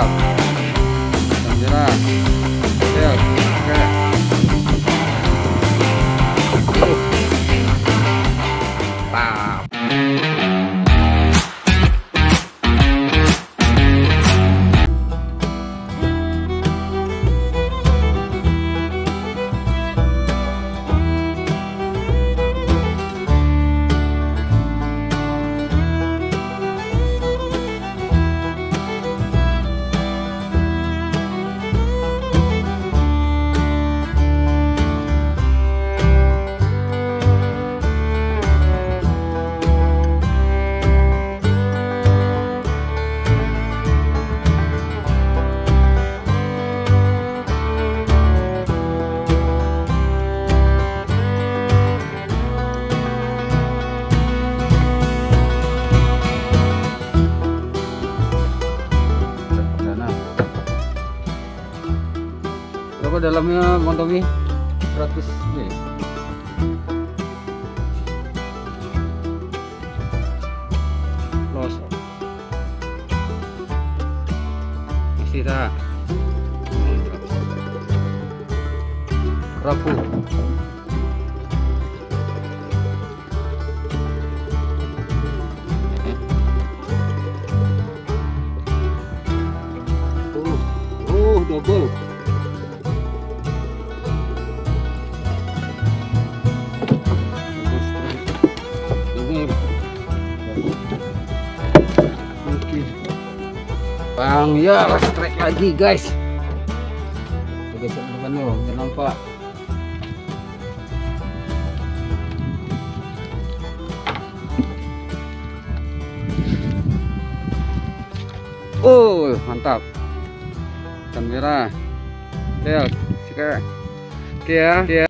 mantap Dalamnya Bang Tommy? 100 mil. Los. Masih tak? Kerapu. Oh, oh double. Double. Bang, ya strike lagi guys. Oke, depan lo, jangan nampak. Oh, mantap. Ikan merah. Ya, sika. Oke ya, oke ya.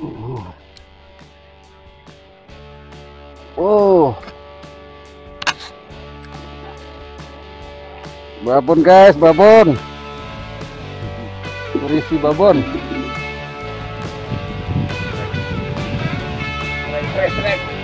Oh. Babon guys, babon. Berisi babon. Strike, strike, strike.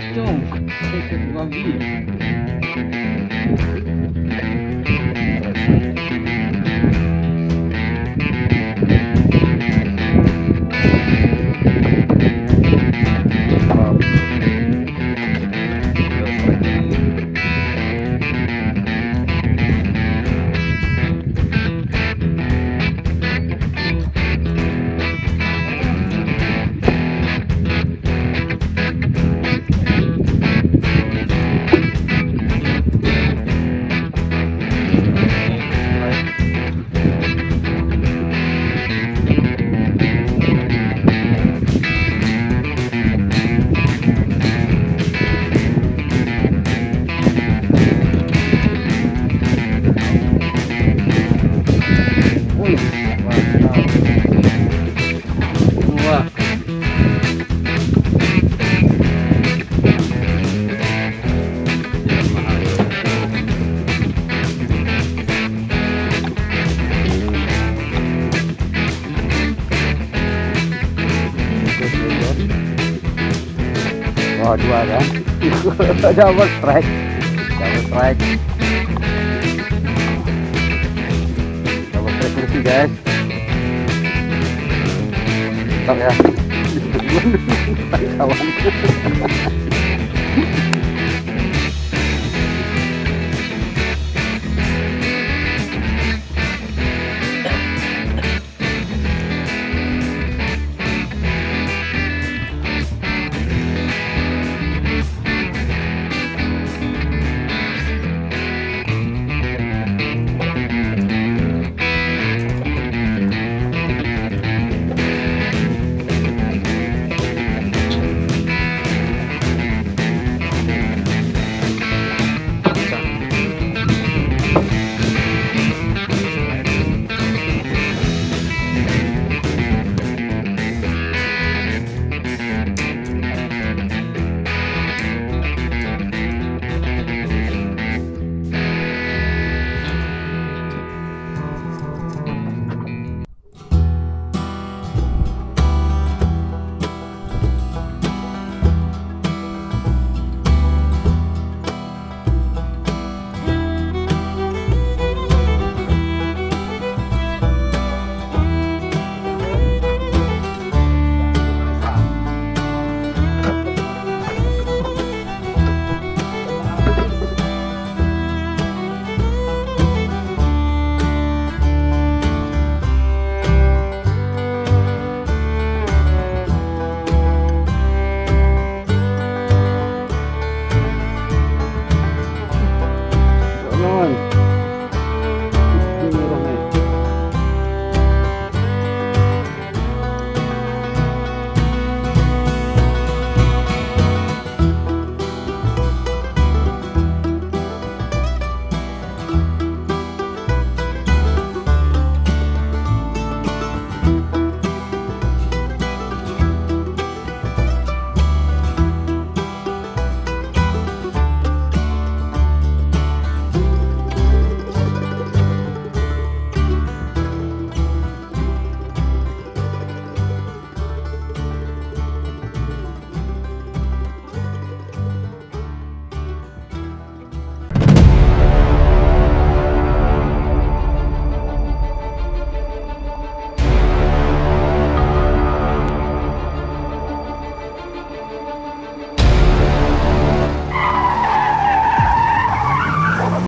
Sverker Unk, tycker vad vi oh dua kan double strike. Double strike. Double strike kursi guys. Stop ya. Kawan